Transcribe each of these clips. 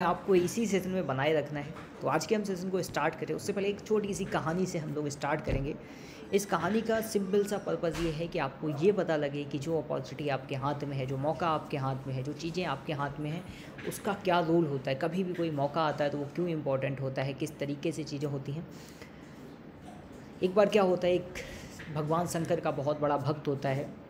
आपको इसी सेशन में बनाए रखना है। तो आज के हम सेशन को स्टार्ट करें। उससे पहले एक छोटी सी कहानी से हम लोग स्टार्ट करेंगे। इस कहानी का सिंपल सा पर्पज़ ये है कि आपको ये पता लगे कि जो अपॉर्चुनिटी आपके हाथ में है, जो मौका आपके हाथ में है, जो चीज़ें आपके हाथ में हैं, उसका क्या रोल होता है? कभी भी कोई मौका आता है तो वो क्यों इम्पोर्टेंट होता है? किस तरीके से चीज़ें होती हैं? एक बार क्या होता है? एक भगवान शंकर का बहुत बड़ा भक्त होता है।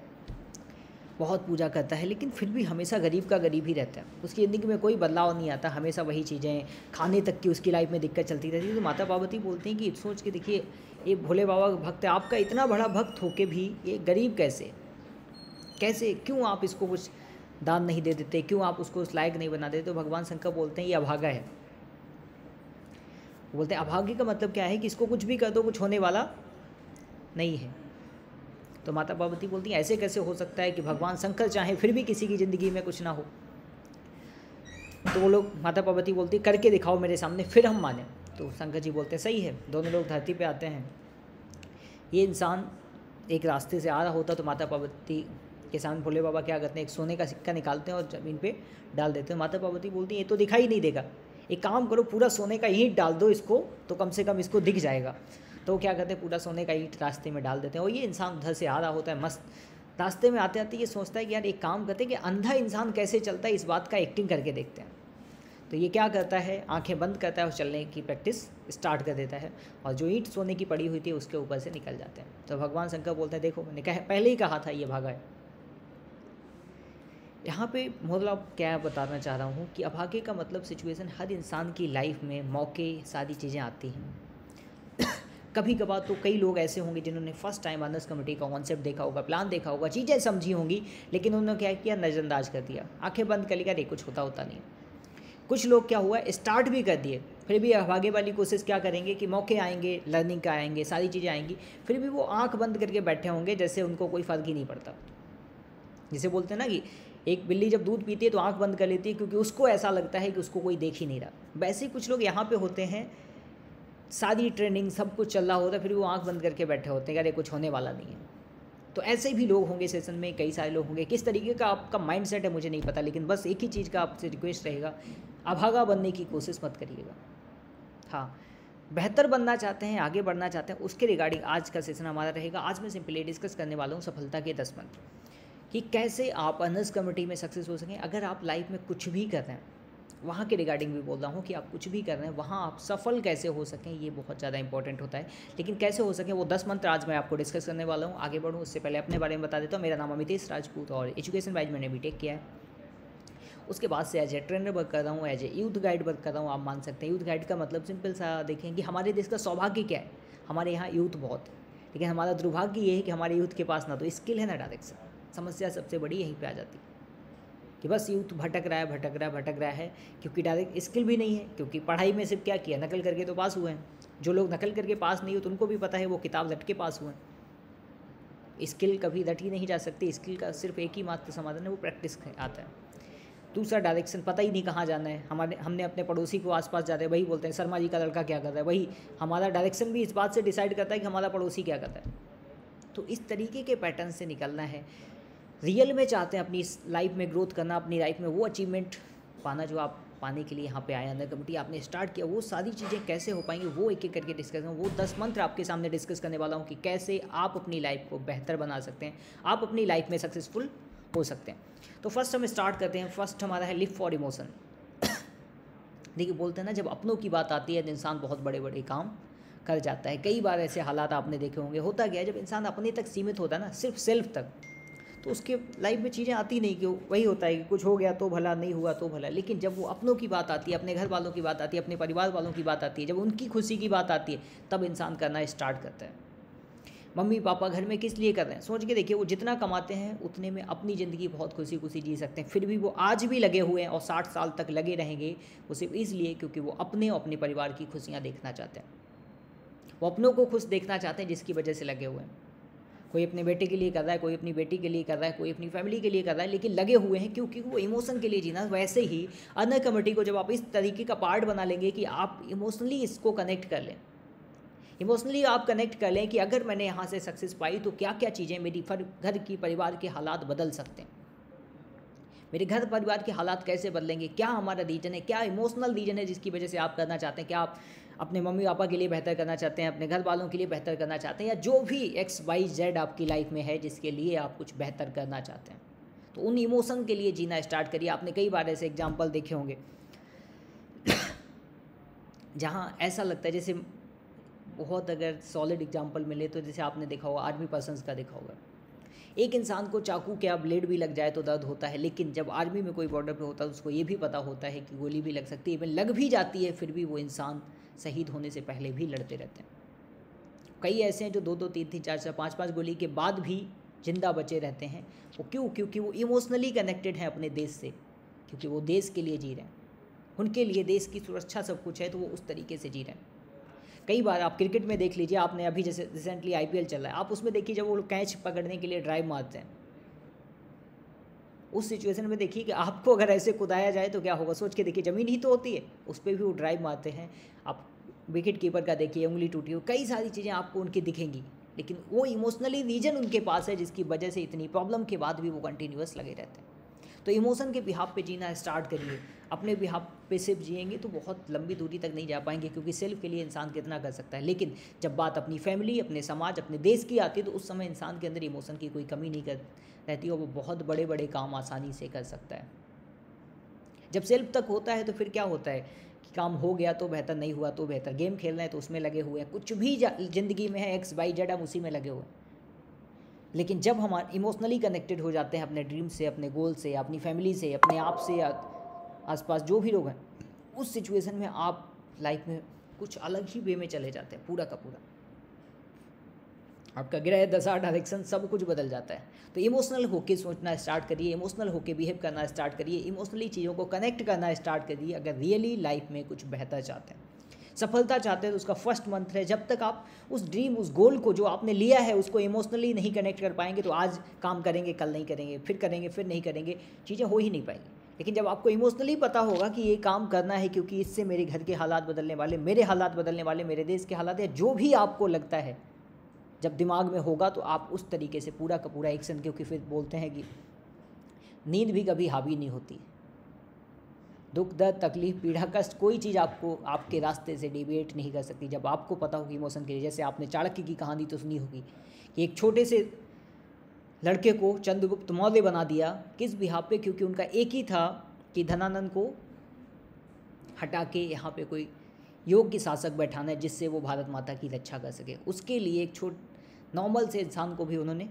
बहुत पूजा करता है, लेकिन फिर भी हमेशा गरीब का गरीब ही रहता है। उसकी ज़िंदगी में कोई बदलाव नहीं आता, हमेशा वही चीज़ें, खाने तक की उसकी लाइफ में दिक्कत चलती रहती है। तो माता पार्वती बोलते हैं कि सोच के देखिए, ये भोले बाबा का भक्त है, आपका इतना बड़ा भक्त होके भी ये गरीब कैसे? कैसे? क्यों आप इसको कुछ दान नहीं दे देते? क्यों आप उसको उस लायक नहीं बना देते? तो भगवान शंकर बोलते हैं, ये अभागा है। बोलते हैं अभाग्य का मतलब क्या है कि इसको कुछ भी कर दो, कुछ होने वाला नहीं है। तो माता पार्वती बोलती हैं, ऐसे कैसे हो सकता है कि भगवान शंकर चाहे, फिर भी किसी की ज़िंदगी में कुछ ना हो? तो वो लोग माता पार्वती बोलती करके दिखाओ मेरे सामने, फिर हम माने। तो शंकर जी बोलते हैं, सही है, दोनों लोग धरती पे आते हैं। ये इंसान एक रास्ते से आ रहा होता तो माता पार्वती के सामने भोले बाबा क्या करते हैं, एक सोने का सिक्का निकालते हैं और ज़मीन पे डाल देते हैं। माता पार्वती बोलती हैं, ये तो दिखाई नहीं देगा। एक काम करो, पूरा सोने का ईंट डाल दो इसको तो कम से कम इसको दिख जाएगा। तो क्या करते हैं पूरा सोने का ईंट रास्ते में डाल देते हैं। और ये इंसान उधर से आ रहा होता है, मस्त। रास्ते में आते आते ये सोचता है कि यार, एक काम करते हैं कि अंधा इंसान कैसे चलता है, इस बात का एक्टिंग करके देखते हैं। तो ये क्या करता है, आँखें बंद करता है और चलने की प्रैक्टिस स्टार्ट कर देता है। और जो ईंट सोने की पड़ी हुई थी, उसके ऊपर से निकल जाते हैं। तो भगवान शंकर बोलते हैं, देखो, मैंने कहा, पहले ही कहा था, ये भागा है। यहाँ पे मतलब क्या बताना चाह रहा हूँ कि अभागे का मतलब सिचुएशन हर इंसान की लाइफ में मौके, सारी चीज़ें आती हैं। कभी कभार तो कई लोग ऐसे होंगे जिन्होंने फ़र्स्ट टाइम अनर्स कमेटी का कॉन्सेप्ट देखा होगा प्लान देखा होगा, चीज़ें समझी होंगी, लेकिन उन्होंने क्या किया? नज़रअंदाज कर दिया। आँखें बंद कर लिया कुछ होता होता नहीं। कुछ लोग क्या हुआ? स्टार्ट भी कर दिए। फिर भी आगे वाली कोशिश क्या करेंगे कि मौके आएँगे लर्निंग का आएँगे, सारी चीज़ें आएँगी। फिर भी वो आँख बंद करके बैठे होंगे, जैसे उनको कोई फ़र्क ही नहीं पड़ता। जिसे बोलते हैं ना कि एक बिल्ली जब दूध पीती है तो आँख बंद कर लेती है, क्योंकि उसको ऐसा लगता है कि उसको कोई देख ही नहीं रहा। वैसे कुछ लोग यहाँ पे होते हैं सारी ट्रेनिंग सब कुछ चल रहा होता है, फिर वो आँख बंद करके बैठे होते हैं अरे, कुछ होने वाला नहीं है। तो ऐसे भी लोग होंगे सेशन में, कई सारे लोग होंगे। किस तरीके का आपका माइंड सेट है, मुझे नहीं पता, लेकिन बस एक ही चीज़ का आपसे रिक्वेस्ट रहेगा, अभागा बनने की कोशिश मत करिएगा। हाँ बेहतर बनना चाहते हैं, आगे बढ़ना चाहते हैं, उसके रिगार्डिंग आज का सेशन हमारा रहेगा। आज मैं सिंपली डिस्कस करने वाला हूँ सफलता के दस मंत्र, कि कैसे आप अनर्स कमेटी में सक्सेस हो सकें। अगर आप लाइफ में कुछ भी कर रहे हैं वहाँ के रिगार्डिंग भी बोल रहा हूँ कि आप कुछ भी कर रहे हैं, वहाँ आप सफल कैसे हो सकें, ये बहुत ज़्यादा इंपॉर्टेंट होता है। लेकिन कैसे हो सकें, वो दस मंत्र आज मैं आपको डिस्कस करने वाला हूँ। आगे बढ़ूँ, उससे पहले अपने बारे में बता देता हूँ। मेरा नाम अमितेश राजपूत और एजुकेशन वाइज मैंने बी किया है। उसके बाद से एज ए ट्रेनर वर्क कर रहा हूँ as a youth guide work कर रहा हूँ, आप मान सकते हैं। यूथ गाइड का मतलब सिंपल सा देखें कि हमारे देश का सौभाग्य क्या है। हमारे यहाँ यूथ बहुत है। लेकिन हमारा दुर्भाग्य ये है कि हमारे यूथ के पास ना तो स्किल है ना डायरेक्शन। समस्या सबसे बड़ी यहीं पर आ जाती है। कि बस यूथ भटक रहा है, भटक रहा है, भटक रहा है, क्योंकि डायरेक्ट स्किल भी नहीं है, क्योंकि पढ़ाई में सिर्फ़ क्या किया, नकल करके तो पास हुए हैं। जो लोग नकल करके पास नहीं हो तो उनको भी पता है वो किताब लट के पास हुए हैं। स्किल कभी लट ही नहीं जा सकती, स्किल का सिर्फ़ एक ही मात्र समाधान है, वो प्रैक्टिस आता है। दूसरा डायरेक्शन, पता ही नहीं कहाँ जाना है। हमारे, हमने अपने पड़ोसी को आसपास जाते हैं, वही बोलते हैं, शर्मा जी का लड़का क्या करता है? वही हमारा डायरेक्शन भी इस बात से डिसाइड करता है कि हमारा पड़ोसी क्या करता है। तो इस तरीके के पैटर्न से निकलना है। रियल में चाहते हैं अपनी लाइफ में ग्रोथ करना, अपनी लाइफ में वो अचीवमेंट पाना जो आप पाने के लिए यहाँ पे आए अंदर कमिटी आपने स्टार्ट किया, वो सारी चीज़ें कैसे हो पाएँगी, वो एक एक करके डिस्कस करूँ, वो दस मंत्र आपके सामने डिस्कस करने वाला हूँ कि कैसे आप अपनी लाइफ को बेहतर बना सकते हैं, आप अपनी लाइफ में सक्सेसफुल हो सकते हैं। तो फ़र्स्ट हम स्टार्ट करते हैं फ़र्स्ट हमारा है लिव फॉर इमोशन देखिए बोलते हैं ना, जब अपनों की बात आती है तो इंसान बहुत बड़े बड़े काम कर जाता है। कई बार ऐसे हालात आपने देखे होंगे, होता गया जब इंसान अपने तक सीमित होता है ना, सिर्फ़ सेल्फ तक तो उसके लाइफ में चीज़ें आती नहीं कि वही होता है कि कुछ हो गया तो भला, नहीं हुआ तो भला। लेकिन जब वो अपनों की बात आती है, अपने घर वालों की बात आती है, अपने परिवार वालों की बात आती है, जब उनकी खुशी की बात आती है, तब इंसान करना स्टार्ट करता है। मम्मी पापा घर में किस लिए कर रहे हैं? सोच के देखिए, वो जितना कमाते हैं, उतने में अपनी ज़िंदगी बहुत खुशी खुशी जी सकते हैं। फिर भी वो आज भी लगे हुए हैं और साठ साल तक लगे रहेंगे, वो सिर्फ़ इसलिए क्योंकि वो अपने और अपने परिवार की खुशियाँ देखना चाहते हैं। वो अपनों को खुश देखना चाहते हैं, जिसकी वजह से लगे हुए हैं। कोई अपने बेटे के लिए कर रहा है, कोई अपनी बेटी के लिए कर रहा है, कोई अपनी फैमिली के लिए कर रहा है, लेकिन लगे हुए हैं क्योंकि वो इमोशन के लिए जीना, वैसे ही अनर कमेटी को जब आप इस तरीके का पार्ट बना लेंगे कि आप इमोशनली इसको कनेक्ट कर लें। इमोशनली आप कनेक्ट कर लें कि अगर मैंने यहाँ से सक्सेस पाई तो क्या क्या चीज़ें मेरी घर की परिवार के हालात बदल सकते हैं? मेरे घर परिवार के हालात कैसे बदलेंगे? क्या हमारा रीजन है? क्या इमोशनल रीजन है जिसकी वजह से आप करना चाहते हैं? क्या आप अपने मम्मी पापा के लिए बेहतर करना चाहते हैं, अपने घर वालों के लिए बेहतर करना चाहते हैं या जो भी एक्स वाई जेड आपकी लाइफ में है, जिसके लिए आप कुछ बेहतर करना चाहते हैं। तो उन इमोशन के लिए जीना स्टार्ट करिए। आपने कई बार ऐसे एग्ज़ाम्पल देखे होंगे। जहाँ ऐसा लगता है जैसे बहुत अगर सॉलिड एग्ज़ाम्पल मिले तो जैसे आपने देखा होगा आर्मी पर्सनस का देखा होगा। एक इंसान को चाकू क्या ब्लेड भी लग जाए तो दर्द होता है, लेकिन जब आर्मी में कोई बॉर्डर पे होता है तो उसको ये भी पता होता है कि गोली भी लग सकती है इवन लग भी जाती है, फिर भी वो इंसान शहीद होने से पहले भी लड़ते रहते हैं। कई ऐसे हैं जो दो दो, तीन तीन, चार चार, पाँच पाँच गोली के बाद भी ज़िंदा बचे रहते हैं। वो क्यों? क्योंकि वो इमोशनली कनेक्टेड हैं अपने देश से, क्योंकि वो देश के लिए जी रहे हैं। उनके लिए देश की सुरक्षा सब कुछ है तो वो उस तरीके से जी रहे हैं। कई बार आप क्रिकेट में देख लीजिए, आपने अभी जैसे रिसेंटली आई चल रहा है, आप उसमें देखिए जब वो कैच पकड़ने के लिए ड्राइव मारते हैं। उस सिचुएशन में देखिए कि आपको अगर ऐसे कुदाया जाए तो क्या होगा? सोच के देखिए, ज़मीन ही तो होती है, उस पर भी वो ड्राइव मारते हैं। आप विकेट कीपर का देखिए, उंगली टूटी हो कई सारी चीज़ें आपको उनकी दिखेंगी, लेकिन वो इमोशनली रीजन उनके पास है, जिसकी वजह से इतनी प्रॉब्लम के बाद भी वो कंटिन्यूस लगे रहते हैं। तो इमोशन के बिहाब पे जीना स्टार्ट करिए। अपने बिहाब पे सिर्फ़ जिएँगे तो बहुत लंबी दूरी तक नहीं जा पाएँगे, क्योंकि सेल्फ के लिए इंसान कितना कर सकता है। लेकिन जब बात अपनी फैमिली अपने समाज, अपने देश की आती है तो उस समय इंसान के अंदर इमोशन की कोई कमी नहीं कर, रहती और वो बहुत बड़े बड़े काम आसानी से कर सकता है। जब सेल्फ तक होता है तो फिर क्या होता है? काम हो गया तो बेहतर, नहीं हुआ तो बेहतर। गेम खेलना है तो उसमें लगे हुए हैं। कुछ भी ज़िंदगी में है एक्स वाई जेड हम उसी में लगे हुए हैं। लेकिन जब हम इमोशनली कनेक्टेड हो जाते हैं अपने ड्रीम से, अपने गोल से, अपनी फैमिली से, अपने आप से या आसपास जो भी लोग हैं, उस सिचुएशन में आप लाइफ में कुछ अलग ही वे में चले जाते हैं, पूरा का पूरा। आपका ग्रह, दशा, डायरेक्शन, सब कुछ बदल जाता है। तो इमोशनल होके सोचना स्टार्ट करिए इमोशनल होके बिहेव करना स्टार्ट करिए इमोशनली चीज़ों को कनेक्ट करना स्टार्ट करिए, अगर रियली लाइफ में कुछ बेहतर चाहते हैं। सफलता चाहते हैं तो उसका फ़र्स्ट मंथ है, जब तक आप उस ड्रीम उस गोल को जो आपने लिया है, उसको इमोशनली नहीं कनेक्ट कर पाएँगे तो आज काम करेंगे, कल नहीं करेंगे, फिर करेंगे, फिर नहीं करेंगे, चीज़ें हो ही नहीं पाएँगी। लेकिन जब आपको इमोशनली पता होगा कि ये काम करना है, क्योंकि इससे मेरे घर के हालात बदलने वाले, मेरे हालात बदलने वाले, मेरे देश के हालात या जो भी आपको लगता है जब दिमाग में होगा तो आप उस तरीके से पूरा का पूरा एक्शन, क्योंकि फिर बोलते हैं कि नींद भी कभी हावी नहीं होती। दुख, दर्द, तकलीफ़, पीड़ा, कष्ट, कोई चीज़ आपको, आपके रास्ते से डिबेट नहीं कर सकती। जब आपको पता होगी इमोशन के लिए, जैसे आपने चाणक्य की कहानी तो सुनी होगी कि एक छोटे से लड़के को चंद्रगुप्त मौर्य बना दिया किस बिहार पे, क्योंकि उनका एक ही था कि धनानंद को हटा के यहाँ पे कोई योग्य शासक बैठाना है, जिससे वो भारत माता की रक्षा कर सके। उसके लिए एक छोट नॉर्मल से इंसान को भी उन्होंने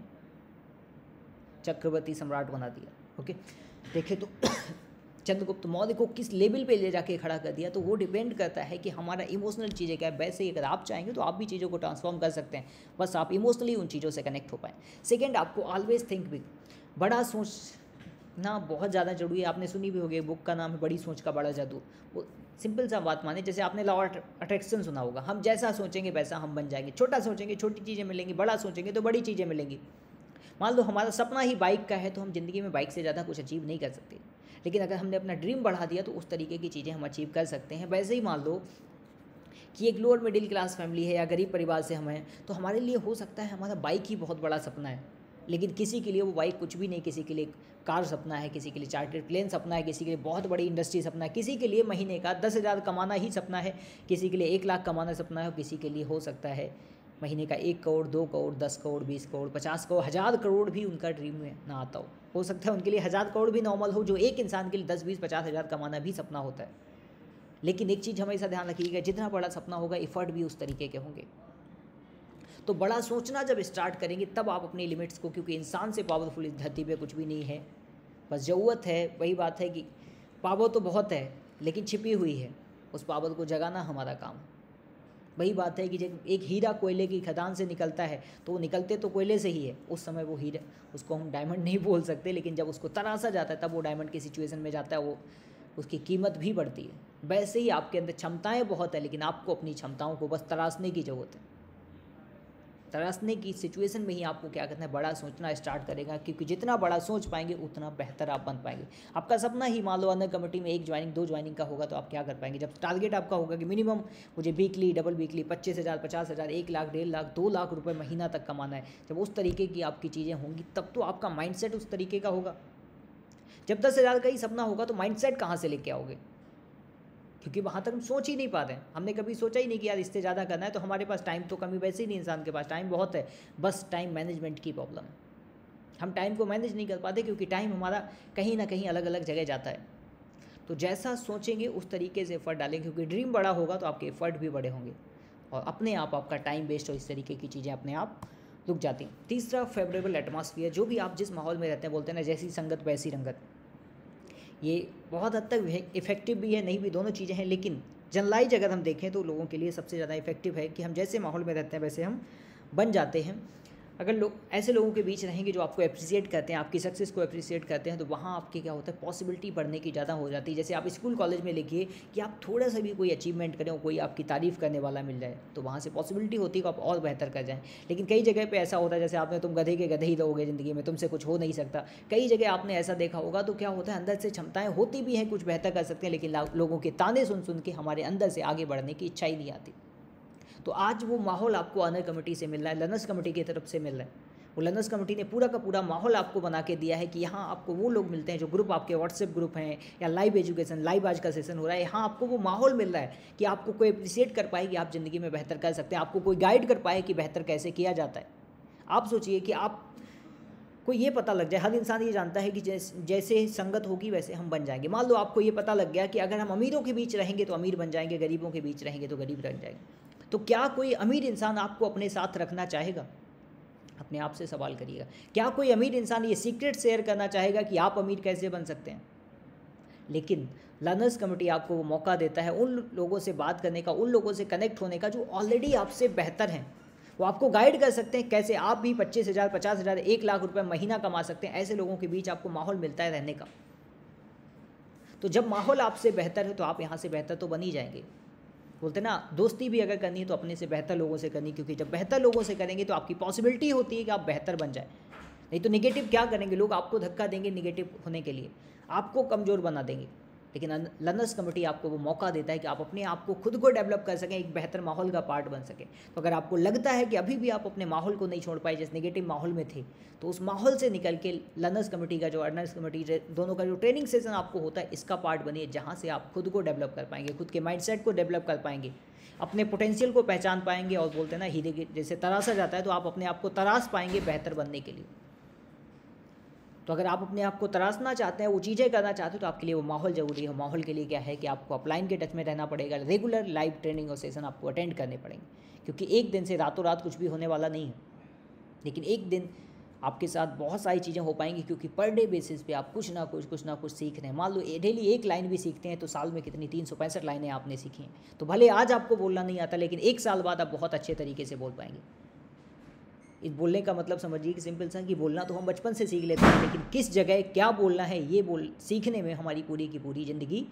चक्रवर्ती सम्राट बना दिया, ओके? देखे तो चंद्रगुप्त मौर्य को किस लेवल पे ले जाके खड़ा कर दिया तो वो डिपेंड करता है कि हमारा इमोशनल चीज़ें क्या है। वैसे ही अगर आप चाहेंगे तो आप भी चीज़ों को ट्रांसफॉर्म कर सकते हैं, बस आप इमोशनली उन चीज़ों से कनेक्ट हो पाएँ। सेकेंड आपको ऑलवेज थिंक बिग बड़ा सोचना बहुत ज़्यादा ज़रूरी है। आपने सुनी भी होगी, बुक का नाम है, बड़ी सोच का बड़ा जादू। वो सिंपल सा बात माने, जैसे आपने लॉ अट्रैक्शन सुना होगा। हम जैसा सोचेंगे, वैसा हम बन जाएँगे। छोटा सोचेंगे, छोटी चीज़ें मिलेंगी, बड़ा सोचेंगे तो बड़ी चीज़ें मिलेंगी। मान लो हमारा सपना ही बाइक का है तो हम ज़िंदगी में बाइक से ज़्यादा कुछ अचीव नहीं कर सकते। लेकिन अगर हमने अपना ड्रीम बढ़ा दिया तो उस तरीके की चीज़ें हम अचीव कर सकते हैं। वैसे ही मान लो कि एक लोअर मिडिल क्लास फैमिली है या गरीब परिवार से हम हैं तो हमारे लिए हो सकता है हमारा बाइक ही बहुत बड़ा सपना है। लेकिन किसी के लिए वो बाइक कुछ भी नहीं, किसी के लिए कार सपना है, किसी के लिए चार्टेड प्लेन सपना है, किसी के लिए बहुत बड़ी इंडस्ट्री सपना है, किसी के लिए महीने का दस हज़ार कमाना ही सपना है, किसी के लिए एक लाख कमाना सपना है और किसी के लिए हो सकता है महीने का एक करोड़, दो करोड़, दस करोड़, बीस करोड़, पचास करोड़, हज़ार करोड़ भी उनका ड्रीम में ना आता हो। हो सकता है उनके लिए हज़ार करोड़ भी नॉर्मल हो, जो एक इंसान के लिए दस, बीस, पचास हज़ार कमाना भी सपना होता है। लेकिन एक चीज़ हमेशा ध्यान रखिएगा, जितना बड़ा सपना होगा इफ़र्ट भी उस तरीके के होंगे। तो बड़ा सोचना जब स्टार्ट करेंगे, तब आप अपनी लिमिट्स को, क्योंकि इंसान से पावरफुल इस धरती पे कुछ भी नहीं है। बस ज़रूरत है, वही बात है कि पावर तो बहुत है, लेकिन छिपी हुई है। उस पावर को जगाना हमारा काम। वही बात है कि जब एक हीरा कोयले की खदान से निकलता है तो वो निकलते तो कोयले से ही है। उस समय वो हीरा, उसको हम डायमंड नहीं बोल सकते, लेकिन जब उसको तरासा जाता है, तब वो डायमंड की सिचुएशन में जाता है, वो उसकी कीमत भी बढ़ती है। वैसे ही आपके अंदर क्षमताएँ बहुत है, लेकिन आपको अपनी क्षमताओं को बस तराशने की ज़रूरत है। तरसने की सिचुएशन में ही आपको क्या करना है? बड़ा सोचना स्टार्ट करेगा, क्योंकि जितना बड़ा सोच पाएँगे, उतना बेहतर आप बन पाएँगे। आपका सपना ही मान लो अंदर कमेटी में एक ज्वाइनिंग दो ज्वाइनिंग का होगा तो आप क्या कर पाएँगे? जब टारगेट आपका होगा कि मिनिमम मुझे वीकली डबल वीकली पच्चीस हज़ार, पचास हज़ार, एक लाख, डेढ़ लाख, दो लाख रुपये महीना तक कमाना है। जब उस तरीके की आपकी चीज़ें होंगी, तब तो आपका माइंड उस तरीके का होगा। जब दस हज़ार का ही सपना होगा तो माइंडसेट कहाँ से लेके आओगे? क्योंकि वहाँ तक हम सोच ही नहीं पाते हमने कभी सोचा ही नहीं कि यार इससे ज़्यादा करना है तो हमारे पास टाइम तो कमी वैसे ही नहीं इंसान के पास टाइम बहुत है। बस टाइम मैनेजमेंट की प्रॉब्लम है हम टाइम को मैनेज नहीं कर पाते क्योंकि टाइम हमारा कहीं ना कहीं अलग अलग जगह जाता है। तो जैसा सोचेंगे उस तरीके से एफर्ट डालेंगे, क्योंकि ड्रीम बड़ा होगा तो आपके एफर्ट भी बड़े होंगे। और अपने आप आपका टाइम वेस्ट और इस तरीके की चीज़ें अपने आप रुक जाती हैं। तीसरा फेवरेबल एटमॉस्फियर जो भी आप जिस माहौल में रहते हैं, बोलते हैं ना, जैसी संगत वैसी रंगत। ये बहुत हद तक इफ़ेक्टिव भी है, नहीं भी, दोनों चीज़ें हैं, लेकिन जनलाइज अगर हम देखें तो लोगों के लिए सबसे ज़्यादा इफ़ेक्टिव है कि हम जैसे माहौल में रहते हैं, वैसे हम बन जाते हैं। अगर लोग, ऐसे लोगों के बीच रहेंगे जो आपको अप्रिसिएट करते हैं, आपकी सक्सेस को अप्रिसिएट करते हैं तो वहाँ आपके क्या होता है पॉसिबिलिटी बढ़ने की ज़्यादा हो जाती है। जैसे आप स्कूल कॉलेज में लिखिए कि आप थोड़ा सा भी कोई अचीवमेंट करें कोई आपकी तारीफ़ करने वाला मिल जाए तो वहाँ से पॉसिबिलिटी होती है कि आप और बेहतर कर जाएँ। लेकिन कई जगह पर ऐसा होता है, जैसे आपने तुम गधे के गधे ही रहोगे ज़िंदगी में, तुमसे कुछ हो नहीं सकता। कई जगह आपने ऐसा देखा होगा तो क्या होता है, अंदर से क्षमताएँ होती भी हैं, कुछ बेहतर कर सकते हैं, लेकिन लोगों के ताने सुन सुन के हमारे अंदर से आगे बढ़ने की इच्छा ही नहीं आती। तो आज वो माहौल आपको अनर कमेटी से मिल रहा है, लर्नर्स कमेटी की तरफ़ से मिल रहा है। वो लर्नर्स कमेटी ने पूरा का पूरा माहौल आपको बना के दिया है कि यहाँ आपको वो लोग मिलते हैं जो ग्रुप आपके व्हाट्सएप ग्रुप हैं या लाइव एजुकेशन लाइव आज का सेशन हो रहा है, यहाँ आपको वो माहौल मिल रहा है कि आपको कोई अप्रिसिएट कर पाए कि आप ज़िंदगी में बेहतर कर सकते हैं, आपको कोई गाइड कर पाए कि बेहतर कैसे किया जाता है। आप सोचिए कि आप, को ये पता लग जाए, हर इंसान ये जानता है कि जैसे संगत होगी वैसे हम बन जाएँगे। मान लो आपको ये पता लग गया कि अगर हम अमीरों के बीच रहेंगे तो अमीर बन जाएँगे, गरीबों के बीच रहेंगे तो गरीब बन जाएँगे। तो क्या कोई अमीर इंसान आपको अपने साथ रखना चाहेगा? अपने आप से सवाल करिएगा। क्या कोई अमीर इंसान ये सीक्रेट शेयर करना चाहेगा कि आप अमीर कैसे बन सकते हैं? लेकिन लर्नर्स कमेटी आपको वो मौका देता है उन लोगों से बात करने का, उन लोगों से कनेक्ट होने का जो ऑलरेडी आपसे बेहतर हैं। वो आपको गाइड कर सकते हैं कैसे आप भी पच्चीस हज़ार, पचास हज़ार, एक लाख रुपए महीना कमा सकते हैं। ऐसे लोगों के बीच आपको माहौल मिलता है रहने का। तो जब माहौल आपसे बेहतर है तो आप यहाँ से बेहतर तो बन ही जाएँगे। बोलते ना, दोस्ती भी अगर करनी है तो अपने से बेहतर लोगों से करनी, क्योंकि जब बेहतर लोगों से करेंगे तो आपकी पॉसिबिलिटी होती है कि आप बेहतर बन जाए। नहीं तो निगेटिव क्या करेंगे? लोग आपको धक्का देंगे निगेटिव होने के लिए। आपको कमज़ोर बना देंगे। लेकिन लर्नर्स कमेटी आपको वो मौका देता है कि आप अपने आप को खुद को डेवलप कर सकें, एक बेहतर माहौल का पार्ट बन सकें। तो अगर आपको लगता है कि अभी भी आप अपने माहौल को नहीं छोड़ पाए, जिस नेगेटिव माहौल में थे तो उस माहौल से निकल के लर्नर्स कमेटी का जो अर्नर्स कमेटी दोनों का जो ट्रेनिंग सेशन आपको होता है, इसका पार्ट बनिए, जहाँ से आप खुद को डेवलप कर पाएँगे, खुद के माइंड को डेवलप कर पाएँगे, अपने पोटेंशियल को पहचान पाएँगे और बोलते हैं ना, हीरे जैसे तराशा जाता है तो आप अपने आप को तराश पाएँगे बेहतर बनने के लिए। तो अगर आप अपने आप को तराशना चाहते हैं, वो चीज़ें करना चाहते हैं तो आपके लिए वो माहौल ज़रूरी है। माहौल के लिए क्या है कि आपको अपलाइन के टच में रहना पड़ेगा। रेगुलर लाइव ट्रेनिंग और सेशन आपको अटेंड करने पड़ेंगे, क्योंकि एक दिन से रातों रात कुछ भी होने वाला नहीं है। लेकिन एक दिन आपके साथ बहुत सारी चीज़ें हो पाएँगी, क्योंकि पर डे बेसिस पे आप कुछ ना कुछ कुछ ना कुछ सीख रहे हैं। मान लो डेली एक लाइन भी सीखते हैं तो साल में कितनी? तीन सौ पैंसठ लाइनें आपने सीखी हैं। तो भले आज आपको बोलना नहीं आता, लेकिन एक साल बाद आप बहुत अच्छे तरीके से बोल पाएँगे। इस बोलने का मतलब समझिए कि सिंपल सा कि बोलना तो हम बचपन से सीख लेते हैं, लेकिन किस जगह क्या बोलना है, ये बोल, सीखने में हमारी पूरी की पूरी ज़िंदगी